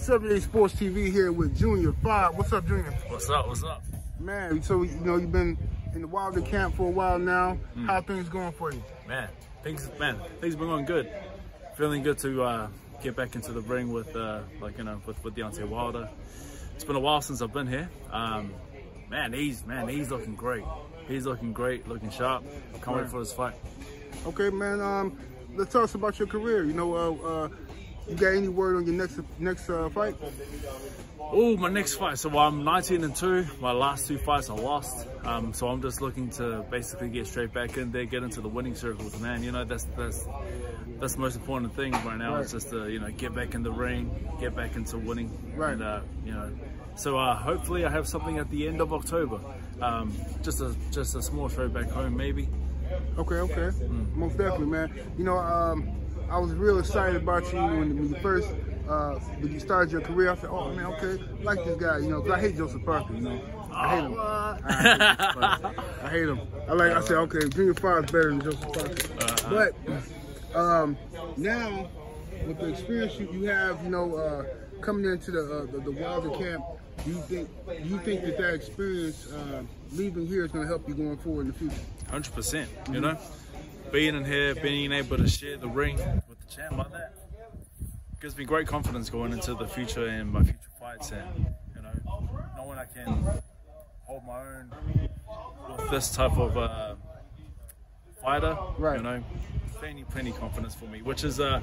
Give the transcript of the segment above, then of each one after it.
78 Sports TV here with Junior Fa. What's up, Junior? What's up? What's up? Man, so you know you've been in the Wilder camp for a while now. Mm. How things going for you? Man, things man, things been going good. Feeling good to uh, get back into the ring with uh, like you know with, with Deontay Wilder. It's been a while since I've been here. Um, man, he's man, he's looking great. He's looking great, looking sharp. Can't wait for this fight. Okay, man. Um, let's tell us about your career. You know, uh, uh, you got any word on your next next uh, fight? Oh, my next fight. So I'm 19 and two. My last two fights I lost. Um, so I'm just looking to basically get straight back in there, get into the winning circles, man. You know, that's that's that's the most important thing right now. Right. Is just to you know get back in the ring, get back into winning. Right. And, uh, you know, so uh, hopefully I have something at the end of October. Um, just a just a small show back home, maybe. Okay, okay, mm. most definitely, man. You know, um, I was real excited about you when, when you first uh, when you started your career. I said, "Oh man, okay, I like this guy," you know, because I hate Joseph Parker, you know. I hate him. I, I hate him. I like. I said, okay, Junior Fa is better than Joseph Parker. Uh-huh. But um, now, with the experience you, you have, you know, uh, coming into the, uh, the, the Wilder camp, do you think do you think that that experience uh, leaving here is going to help you going forward in the future? Hundred percent. You know, being in here, being able to share the ring with the champ like that gives me great confidence going into the future and my future fights, and you know, knowing I can hold my own with this type of uh, fighter. Right. You know, plenty, plenty confidence for me, which is uh,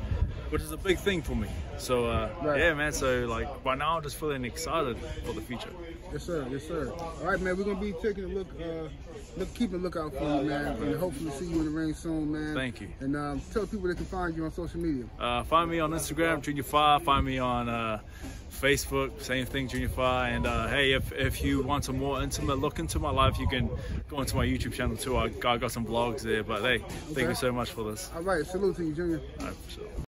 which is a big thing for me. So uh, right. yeah, man. So like right now, I'm just feeling excited for the future. Yes, sir. Yes, sir. All right, man. We're gonna be taking a look, uh, look, keep a lookout for you, man, and hopefully see you in the ring soon, man. Thank you. And um, tell people they can find you on social media. Uh, find me on Instagram, Junior Fa. Find me on uh, Facebook, same thing, Junior Fa. And uh, hey, if if you want a more intimate look into my life, you can go into my YouTube channel too. I, I got some vlogs there. But hey, thank you so much for this. All right, salute to you, Junior. All right, sure.